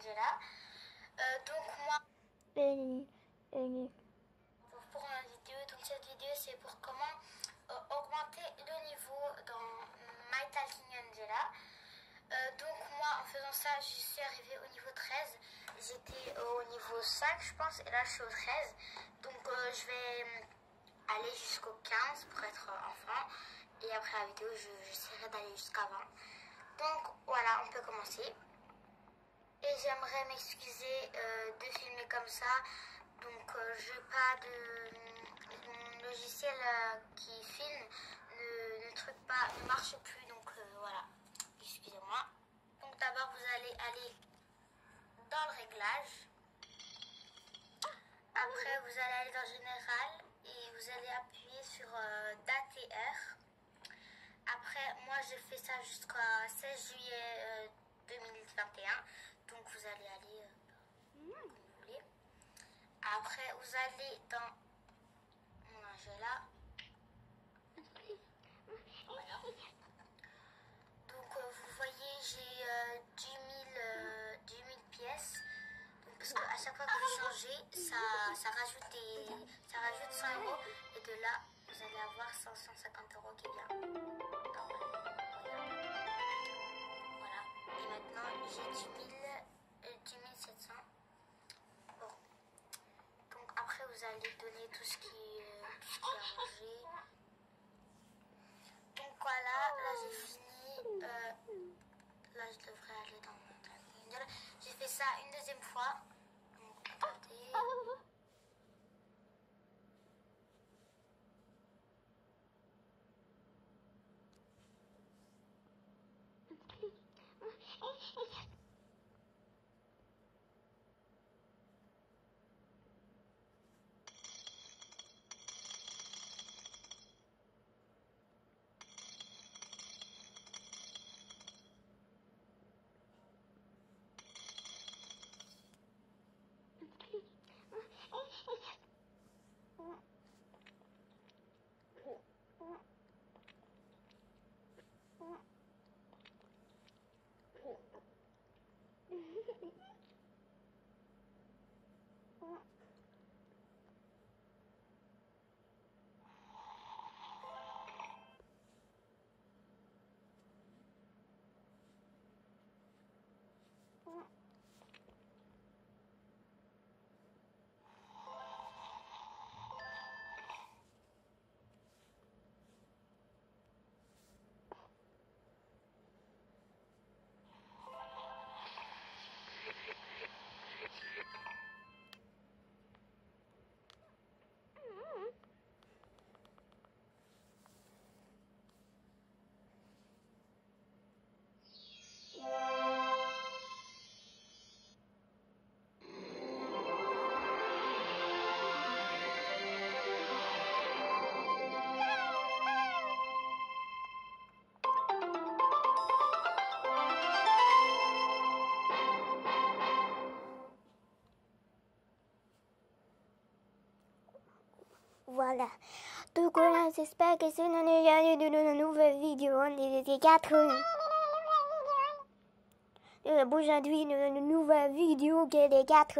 Angela. Euh, donc moi, pour, pour ma vidéo, donc cette vidéo c'est pour comment euh, augmenter le niveau dans My Talking Angela. Euh, donc moi en faisant ça je suis arrivée au niveau 13 j'étais au niveau 5 je pense et là je suis au 13 donc je vais aller jusqu'au 15 pour être enfant. Et après la vidéo je- j'essaierai d'aller jusqu'à 20 donc voilà on peut commencer et j'aimerais m'excuser euh, de filmer comme ça donc euh, je n'ai pas de mon logiciel euh, qui filme ne, ne truc pas ne marche plus donc euh, voilà excusez-moi. Donc d'abord vous allez aller dans le réglage. Après vous allez aller dans général et vous allez appuyer sur euh, date. Après moi j'ai fait ça jusqu'à 16 juillet euh, 2021. Donc vous allez aller euh, vous voulez. Après vous allez dans mon Angela. Voilà. Donc euh, vous voyez j'ai euh, 10, 000, euh, 10 000 pièces. Donc, parce qu'à chaque fois que vous changez, ça, ça, rajoute des, ça rajoute 100 euros. Et de là, vous allez avoir 100, 150 euros qui vient. Voilà. Voilà. Et maintenant j'ai 10 000, euh, 10 700. Bon. Donc après vous allez donner tout ce qui, euh, est à manger. Donc voilà, là j'ai fini. euh, là je devrais aller dans mon calendrier. J'ai fait ça une deuxième fois. Voilà. Donc voilà, j'espère que c'est une nouvelle vidéo. On était quatre. Euh, Aujourd'hui, une nouvelle vidéo que les quatre.